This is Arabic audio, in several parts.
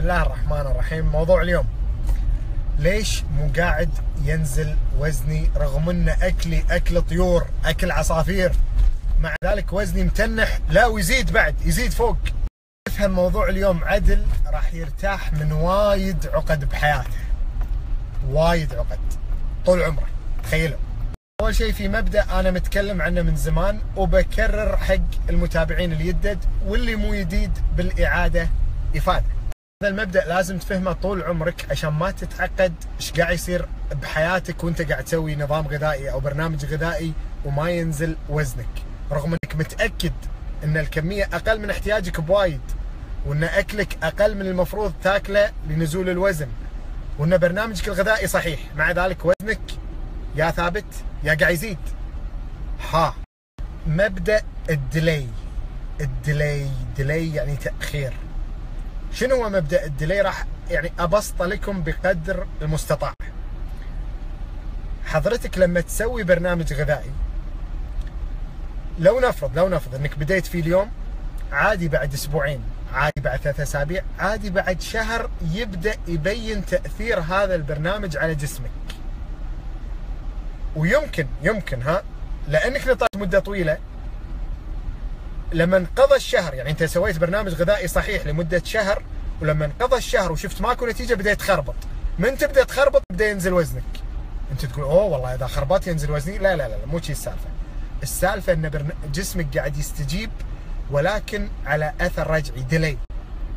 بسم الله الرحمن الرحيم. موضوع اليوم. ليش مو قاعد ينزل وزني رغم إن أكلي أكل طيور أكل عصافير؟ مع ذلك وزني متنح لا ويزيد بعد يزيد فوق. افهم موضوع اليوم. عدل راح يرتاح من وايد عقد بحياته. وايد عقد. طول عمره. تخيلوا. أول شيء في مبدأ أنا متكلم عنه من زمان وبكرر حق المتابعين اللي يدد واللي مو جديد بالإعادة إفادة. هذا المبدأ لازم تفهمه طول عمرك عشان ما تتعقد إيش قاعد يصير بحياتك وأنت قاعد تسوي نظام غذائي أو برنامج غذائي وما ينزل وزنك. رغم إنك متأكد إن الكمية أقل من احتياجك بوايد وإن أكلك أقل من المفروض تاكله لنزول الوزن وإن برنامجك الغذائي صحيح مع ذلك وزنك يا ثابت يا قاعد يزيد. ها. مبدأ الديلي. الديلي ديلي يعني تأخير. شنو هو مبدأ الديلي؟ راح يعني ابسطه لكم بقدر المستطاع. حضرتك لما تسوي برنامج غذائي لو نفرض لو نفرض إنك بديت فيه اليوم عادي بعد أسبوعين عادي بعد ثلاثة أسابيع عادي بعد شهر يبدأ يبين تأثير هذا البرنامج على جسمك. ويمكن يمكن ها؟ لأنك نطرت مدة طويلة لما انقضى الشهر يعني انت سويت برنامج غذائي صحيح لمدة شهر ولما انقضى الشهر وشفت ماكو نتيجة بديت تخربط. من تبدأ تخربط بدأ ينزل وزنك. انت تقول أوه والله إذا خربطت ينزل وزني. لا لا لا, لا مو شي السالفة. السالفة إن. جسمك قاعد يستجيب ولكن على أثر رجعي ديلي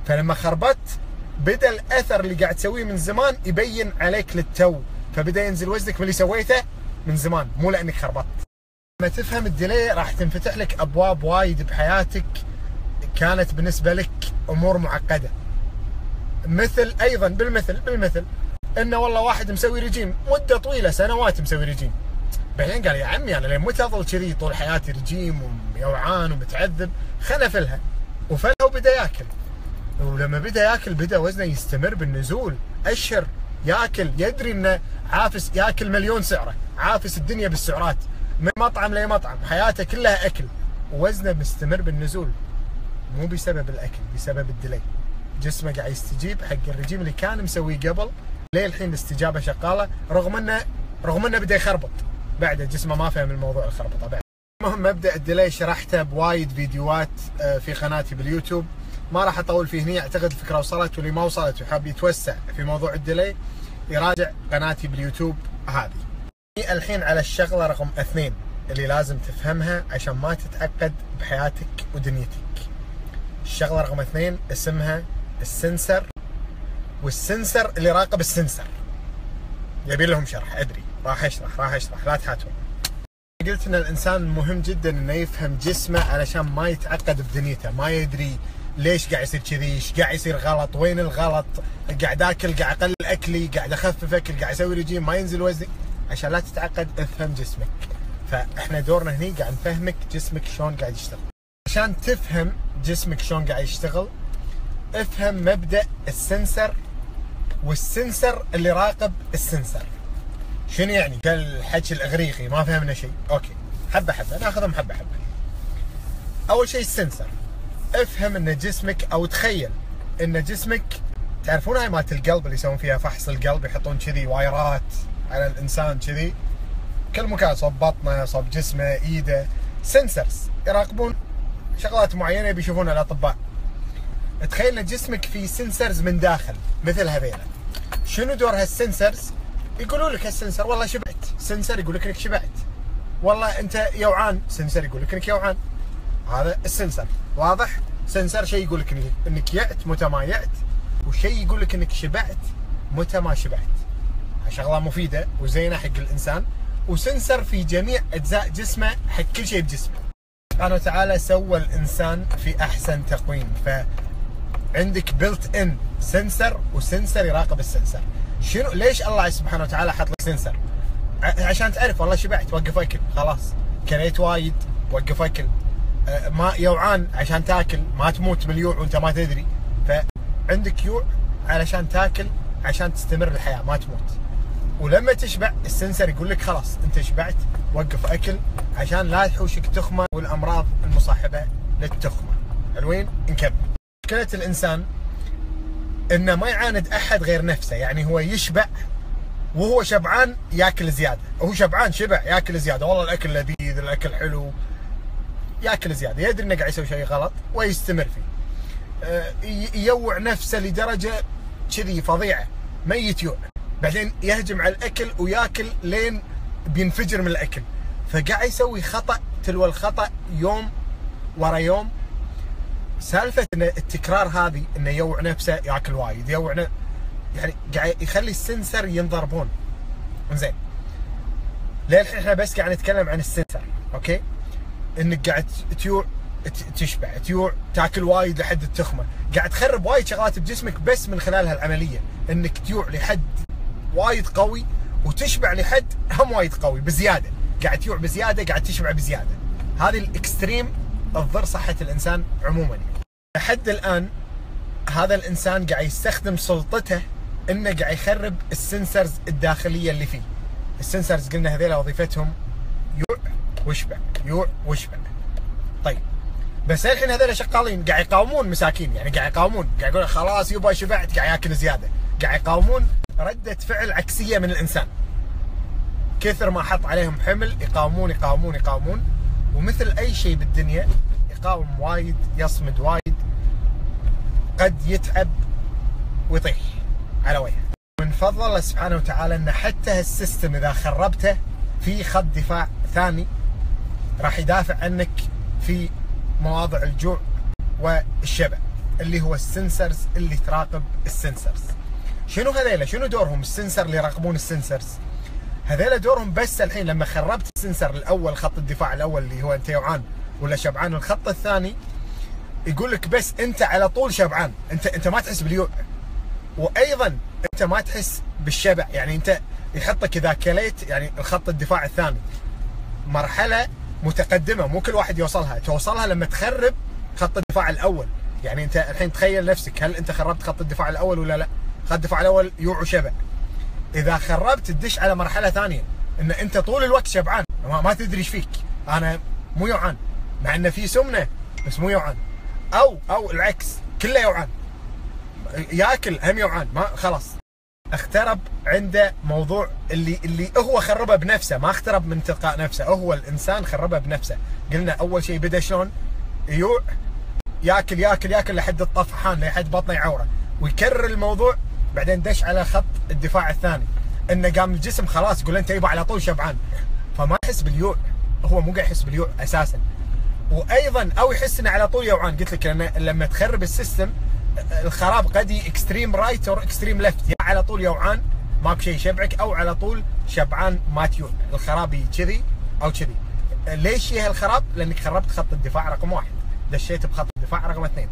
فلما خربطت بدأ الأثر اللي قاعد تسويه من زمان يبين عليك للتو. فبدأ ينزل وزنك من اللي سويته من زمان مو لأنك خربطت. لما تفهم الديلي راح تنفتح لك أبواب وايد بحياتك كانت بالنسبة لك أمور معقدة. مثل أيضا بالمثل بالمثل إنه والله واحد مسوي رجيم مدة طويلة سنوات مسوي رجيم. بعدين قال يا عمي أنا لين متى اظل كذي طول حياتي رجيم ويوعان ومتعذب؟ خلنا فلها. وفلها وبدأ ياكل. ولما بدأ ياكل بدأ وزنه يستمر بالنزول. أشهر ياكل يدري إنه عافس ياكل مليون سعرة. عافس الدنيا بالسعرات. من مطعم لمطعم حياته كلها أكل. ووزنه مستمر بالنزول. مو بسبب الأكل بسبب الديلي جسمه قاعد يستجيب حق الرجيم اللي كان مسويه قبل. ليه الحين الاستجابه شغالة؟ رغم انه رغم إنه بدأ يخربط. بعد جسمه ما فهم الموضوع الخربطة بعد. المهم مبدأ الديلي شرحته بوايد فيديوهات في قناتي باليوتيوب. ما راح أطول فيه هنا أعتقد الفكرة وصلت واللي ما وصلت وحاب يتوسع في موضوع الديلي يراجع قناتي باليوتيوب هذه. الحين على الشغلة رقم اثنين اللي لازم تفهمها عشان ما تتعقد بحياتك ودنيتك. الشغلة رقم اثنين اسمها السنسر والسنسر اللي راقب السنسر. يبي لهم شرح أدري. راح أشرح راح أشرح. لا تحاتون قلت إن الإنسان مهم جدا إنه يفهم جسمه علشان ما يتعقد بدنيته ما يدري ليش قاعد يصير كذي إيش قاعد يصير غلط وين الغلط قاعد آكل قاعد اقلل أكلي قاعد اخفف اكل قاعد أسوي رجيم ما ينزل وزني. عشان لا تتعقد افهم جسمك. فاحنا دورنا هني قاعد نفهمك جسمك شلون قاعد يشتغل. عشان تفهم جسمك شلون قاعد يشتغل افهم مبدأ ال sensor وال sensor اللي يراقب ال sensor. شنو يعني؟ هالحكي الإغريقي ما فهمنا شيء. okay. حبة حبة. ناخذهم حبة حبة. أول شيء ال sensor. افهم إن جسمك أو تخيل إن جسمك تعرفون هاي مالت القلب اللي يسوون فيها فحص القلب يحطون كذي وايرات. على الإنسان كذي. كل مكان صوب بطنه صوب جسمه إيده sensors يراقبون شغلات معينة بيشوفونها الأطباء. تخيل إن جسمك في sensors من داخل مثل هذيلا. شنو دور هال sensors يقولوا لك هال sensor والله شبعت. sensor يقول لك إنك شبعت. والله أنت يوعان. sensor يقول لك إنك يوعان. هذا ال sensor واضح؟ sensor شيء يقول لك إنك يعت متى ما يعت. وشيء يقول لك إنك شبعت متى ما شبعت. شغلة مفيدة وزينة حق الإنسان و sensor في جميع أجزاء جسمه حق كل شيء بجسمه. سبحانه وتعالى سوى الإنسان في أحسن تقويم. ف عندك built-in sensor و sensor يراقب ال sensor. شنو ليش الله سبحانه وتعالى حط لك سنسر عشان تعرف والله شبعت وقف أكل. خلاص. كليت وايد وقف أكل. ما يوعان عشان تاكل ما تموت من اليوع وأنت ما تدري. فعندك يوع علشان تاكل عشان تستمر الحياة ما تموت. ولما تشبع السنسر يقول لك خلاص انت شبعت وقف أكل عشان لا تحوشك تخمة والأمراض المصاحبة للتخمة. حلوين نكمل مشكلة الإنسان إنه ما يعاند أحد غير نفسه يعني هو يشبع وهو شبعان ياكل زيادة. هو شبعان شبع ياكل زيادة. والله الأكل لذيذ الأكل حلو. ياكل زيادة. يدري إنه قاعد يسوي شيء غلط ويستمر فيه. آه، يوع نفسه لدرجة كذي فظيعة. ميت يوع. بعدين يهجم على الأكل وياكل لين بينفجر من الأكل. فقاعد يسوي خطأ تلو الخطأ يوم ورا يوم. سالفة إن التكرار هذه إنه يوع نفسه ياكل وايد يوع. يعني قاعد يخلي ال sensor ينضربون. زين للحين إحنا بس قاعد نتكلم عن ال sensor okay؟ إنك قاعد تيوع تشبع تيوع تاكل وايد لحد التخمة. قاعد تخرب وايد شغلات بجسمك بس من خلال هالعملية إنك تيوع لحد وايد قوي وتشبع لحد هم وايد قوي بزيادة. قاعد تيوع بزيادة قاعد تشبع بزيادة. هذه ال extreme تضر صحة الإنسان عموما. لحد الآن هذا الإنسان قاعد يستخدم سلطته إنه قاعد يخرب ال sensors الداخلية اللي فيه. ال sensors قلنا هذيلا وظيفتهم يوع واشبع يوع واشبع طيب بس الحين هذول شغالين قاعد يقاومون مساكين يعني قاعد يقاومون. قاعد يقول خلاص يبا شبعت قاعد ياكل زيادة. قاعد يقاومون ردة فعل عكسية من الإنسان. كثر ما حط عليهم حمل يقاومون يقاومون يقاومون. ومثل أي شيء بالدنيا يقاوم وايد يصمد وايد قد يتعب ويطيح على وجهه. من فضل الله سبحانه وتعالى إن حتى هالسيستم إذا خربته في خط دفاع ثاني راح يدافع عنك في مواضع الجوع والشبع اللي هو ال sensors اللي تراقب ال sensors. شنو هذيلا؟ شنو دورهم ال sensor اللي يراقبون ال sensors؟ هذيلا دورهم بس الحين لما خربت ال sensor الأول خط الدفاع الأول اللي هو أنت جوعان ولا شبعان الخط الثاني يقول لك بس أنت على طول شبعان. أنت أنت ما تحس باليوع وأيضا أنت ما تحس بالشبع. يعني أنت يحطك إذا كليت يعني الخط الدفاع الثاني. مرحلة متقدمة مو كل واحد يوصلها. توصلها لما تخرب خط الدفاع الأول. يعني أنت الحين تخيل نفسك هل أنت خربت خط الدفاع الأول ولا لا؟ خط الدفاع الأول يوع وشبع. إذا خربت تدش على مرحلة ثانية إن أنت طول الوقت شبعان. ما تدري إيش فيك. أنا مو يوعان. مع انه في سمنة بس مو يوعان. أو أو العكس كله يوعان. ياكل هم يوعان. ما خلاص. اخترب عنده موضوع اللي اللي هو خربه بنفسه ما اخترب من تلقاء نفسه. هو الإنسان خربه بنفسه. قلنا أول شيء بدا شلون؟ يوع ياكل ياكل ياكل لحد الطفحان لحد بطنه يعوره. ويكرر الموضوع بعدين دش على خط الدفاع الثاني. إنه قام الجسم خلاص يقول أنت يبا على طول شبعان. فما يحس باليوع. هو مو قاعد يحس باليوع أساسا. وأيضا أو يحس إنه على طول يوعان. قلت لك لما تخرب السيستم الخراب قد extreme right أو extreme left يا على طول يوعان ماكو شيء يشبعك. أو على طول شبعان ما تيوع الخراب كذي أو كذي. ليش هي الخراب؟ لأنك خربت خط الدفاع رقم واحد. دشيت بخط الدفاع رقم اثنين.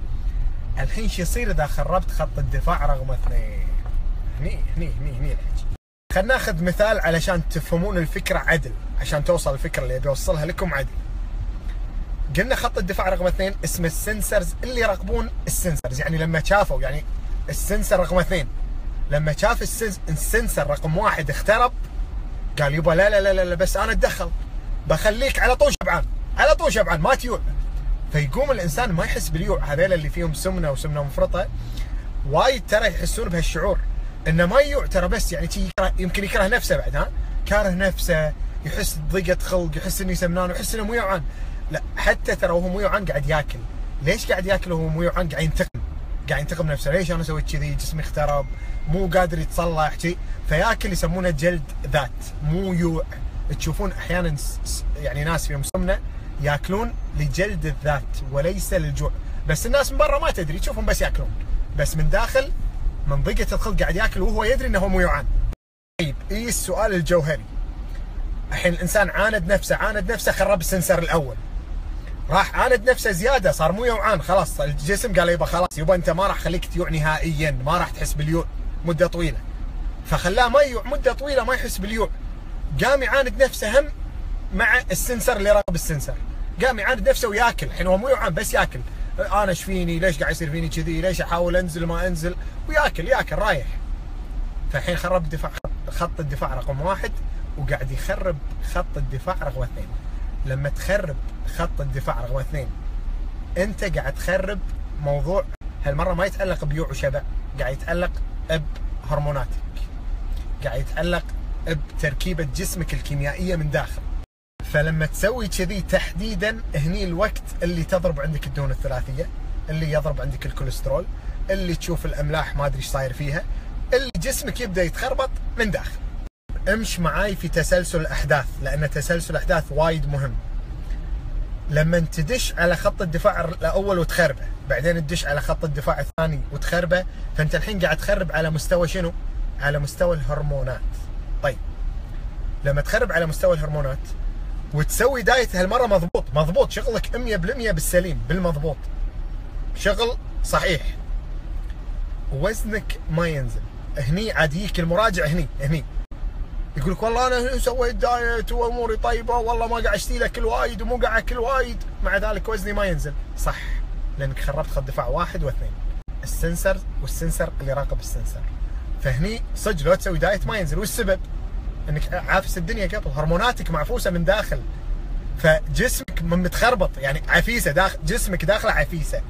الحين شو يصير إذا خربت خط الدفاع رقم اثنين؟ هني هني هني هني. الحكي خلينا ناخذ مثال علشان تفهمون الفكرة عدل عشان توصل الفكرة اللي ابي اوصلها لكم عدل. قلنا خط الدفاع رقم اثنين اسمه ال sensors اللي يراقبون ال sensors يعني لما شافوا يعني ال sensor رقم اثنين. لما شاف ال sensor رقم واحد اخترب قال يبا لا لا لا لا بس أنا أتدخل. بخليك على طول شبعان على طول شبعان ما تيوع. فيقوم الإنسان ما يحس باليوع هذول اللي فيهم سمنة وسمنة مفرطة وايد ترى يحسون بهالشعور. إنه ما يجوع ترى بس يعني يمكن يكره نفسه بعد ها؟ كاره نفسه يحس بضيقة خلق يحس إنه سمنان ويحس إنه مو يوعان. لا حتى ترى وهو مو يوعان قاعد ياكل. ليش قاعد ياكل وهو مو يوعان؟ قاعد ينتقم. قاعد ينتقم نفسه. ليش أنا سويت كذي؟ جسمي اخترب مو قادر يتصلح شيء فياكل يسمونه جلد ذات مو يوع. تشوفون أحيانا يعني ناس فيهم سمنه ياكلون لجلد الذات وليس للجوع. بس الناس من برا ما تدري تشوفهم بس ياكلون. بس من داخل من ضيقة الخلق قاعد ياكل وهو يدري إنه مو يوعان طيب اي السؤال الجوهري؟ الحين الإنسان عاند نفسه عاند نفسه خرب السنسر الأول. راح عاند نفسه زيادة صار مو يوعان خلاص. الجسم قال يبا خلاص يبا أنت ما راح خليك تيوع نهائيا ما راح تحس باليوع مدة طويلة. فخلاه ما يوع مدة طويلة ما يحس باليوع. قام يعاند نفسه هم مع السنسر اللي راقب السنسر. قام يعاند نفسه وياكل الحين هو مو يوعان بس ياكل. أنا إيش فيني؟ ليش قاعد يصير فيني كذي؟ ليش أحاول أنزل ما أنزل؟ وياكل ياكل رايح. فالحين خرب الدفاع خط الدفاع رقم واحد وقاعد يخرب خط الدفاع رقم اثنين. لما تخرب خط الدفاع رقم اثنين أنت قاعد تخرب موضوع هالمرة ما يتعلق بيوع وشبع قاعد يتعلق بهرموناتك قاعد يتعلق بتركيبة جسمك الكيميائية من داخل. فلما تسوي كذي تحديدا هني الوقت اللي تضرب عندك الدهون الثلاثية اللي يضرب عندك الكوليسترول اللي تشوف الأملاح ما أدري إيش صاير فيها اللي جسمك يبدأ يتخربط من داخل. امش معاي في تسلسل الأحداث لأن تسلسل الأحداث وايد مهم. لما تدش على خط الدفاع الأول وتخربه بعدين تدش على خط الدفاع الثاني وتخربه فأنت الحين قاعد تخرب على مستوى شنو؟ على مستوى الهرمونات. طيب لما تخرب على مستوى الهرمونات وتسوي diet هالمرة مضبوط. مضبوط. شغلك 100% بالسليم بالمضبوط. شغل صحيح. وزنك ما ينزل. هني عاد يجيك المراجع هني هني. يقول لك والله أنا سويت diet وأموري طيبة والله ما قاعد أشتي اكل وايد ومو قاعد أكل وايد. مع ذلك وزني ما ينزل. صح. لأنك خربت خط دفاع واحد واثنين. ال sensor وال sensor اللي راقب ال sensor. فهني صدق لو تسوي diet ما ينزل. والسبب؟ إنك عافس الدنيا قبل هرموناتك معفوسة من داخل. فجسمك متخربط. يعني عفيسة داخل جسمك داخله عفيسة.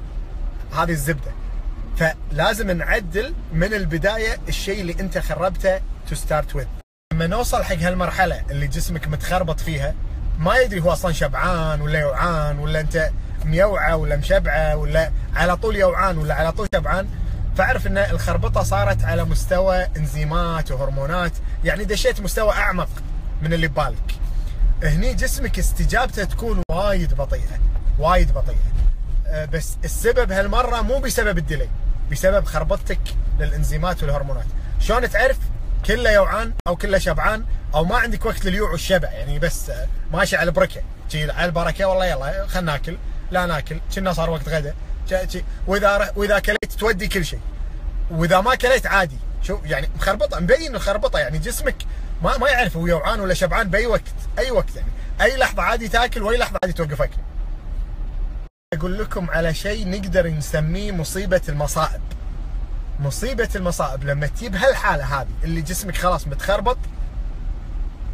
هذه الزبدة. فلازم نعدل من البداية الشيء اللي أنت خربته to start with لما نوصل حق هالمرحلة اللي جسمك متخربط فيها ما يدري هو أصلا شبعان ولا يوعان ولا أنت ميوعة ولا مشبعة ولا على طول يوعان ولا على طول شبعان. فاعرف إن الخربطة صارت على مستوى إنزيمات وهرمونات يعني دشيت مستوى أعمق من اللي ببالك. هني جسمك استجابته تكون وايد بطيئة وايد بطيئة. أه، بس السبب هالمرة مو بسبب الديلي بسبب خربطتك للإنزيمات والهرمونات. شلون تعرف كله يوعان أو كله شبعان أو ما عندك وقت لليوع والشبع؟ يعني بس أه، ماشي على البركه على البركة والله يلا خلينا ناكل لا ناكل كنا صار وقت غدا. وإذا وإذا كليت تودي كل شيء. وإذا ما كليت عادي. شوف يعني مخربطة مبين الخربطه يعني جسمك ما ما يعرف هو جوعان ولا شبعان بأي وقت أي وقت يعني. أي لحظة عادي تاكل وأي لحظة عادي توقف أكل. أقول لكم على شيء نقدر نسميه مصيبة المصائب. مصيبة المصائب. لما تجيب هالحالة هذه اللي جسمك خلاص متخربط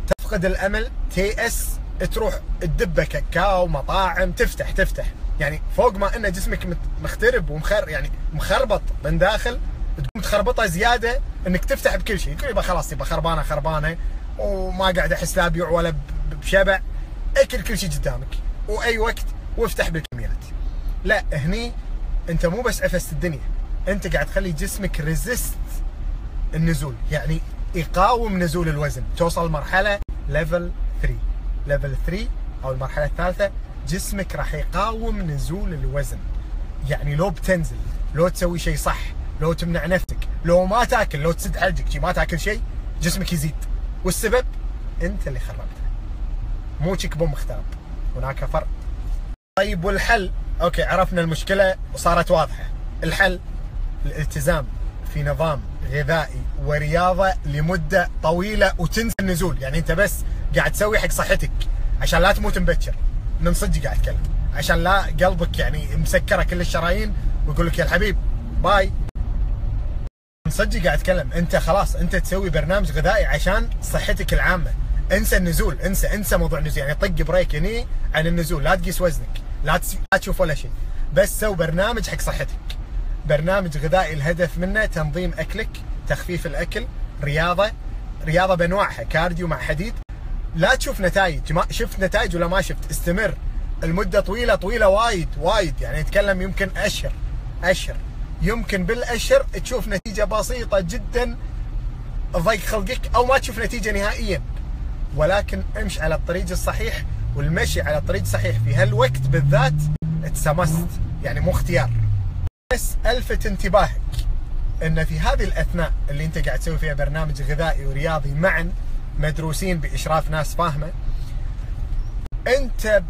تفقد الأمل تيأس تروح تدبه كاكاو مطاعم تفتح تفتح. يعني فوق ما ان جسمك مخترب ومخر يعني مخربط من داخل تقوم تخربطه زيادة إنك تفتح بكل شيء. يقول يبقى خلاص يبقى خربانة خربانة وما قاعد أحس لا بيوع ولا بشبع. أكل كل شيء قدامك وأي وقت وافتح بالكميات. لا هني أنت مو بس عفست الدنيا أنت قاعد تخلي جسمك ريزيست النزول. يعني يقاوم نزول الوزن. توصل مرحلة level 3 level 3 أو المرحلة الثالثة جسمك راح يقاوم نزول الوزن. يعني لو بتنزل لو تسوي شيء صح لو تمنع نفسك لو ما تاكل لو تسد حلقك ما تاكل شيء جسمك يزيد. والسبب؟ انت اللي خربته مو جذي بوم اخترب هناك فرق. طيب والحل؟ okay عرفنا المشكلة وصارت واضحة. الحل؟ الالتزام في نظام غذائي ورياضة لمدة طويلة وتنسى النزول. يعني أنت بس قاعد تسوي حق صحتك عشان لا تموت مبكر. من صدق قاعد اتكلم عشان لا قلبك يعني مسكره كل الشرايين ويقول لك يا الحبيب bye. من صدق قاعد اتكلم انت خلاص انت تسوي برنامج غذائي عشان صحتك العامة. انسى النزول انسى انسى موضوع النزول. يعني طق brake هني عن النزول. لا تقيس وزنك لا تشوف ولا شيء. بس سوي برنامج حق صحتك. برنامج غذائي الهدف منه تنظيم أكلك تخفيف الأكل رياضة رياضة بأنواعها cardio مع حديد. لا تشوف نتائج ما شفت نتائج ولا ما شفت استمر. المدة طويلة طويلة وايد وايد. يعني نتكلم يمكن أشهر أشهر. يمكن بالأشهر تشوف نتيجة بسيطة جدا ضيق خلقك أو ما تشوف نتيجة نهائيا. ولكن امش على الطريق الصحيح والمشي على الطريق الصحيح في هالوقت بالذات اتسمست. يعني مو اختيار. بس ألفت انتباهك إن في هذه الأثناء اللي أنت قاعد تسوي فيها برنامج غذائي ورياضي معا مدروسين بإشراف ناس فاهمة. أنت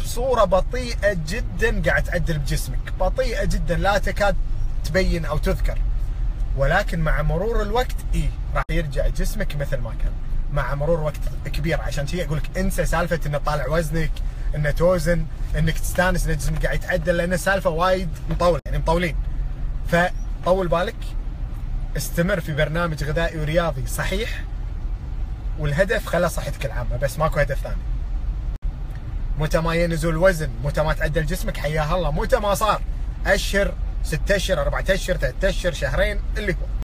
بصورة بطيئة جدا قاعد تعدل بجسمك. بطيئة جدا لا تكاد تبين أو تذكر. ولكن مع مرور الوقت اي راح يرجع جسمك مثل ما كان. مع مرور وقت كبير عشان شيء أقول لك انسى سالفة إنه طالع وزنك إنه توزن إنك تستانس ان جسمك قاعد يتعدل لأن السالفة وايد مطول يعني مطولين. فطول بالك استمر في برنامج غذائي ورياضي صحيح والهدف خلى صحتك العامه بس ماكو هدف ثاني. متى ما ينزل الوزن متى ما تعدل جسمك حياه الله. متى ما صار أشهر ستة أشهر أربعة أشهر ثلاثة أشهر شهرين اللي هو.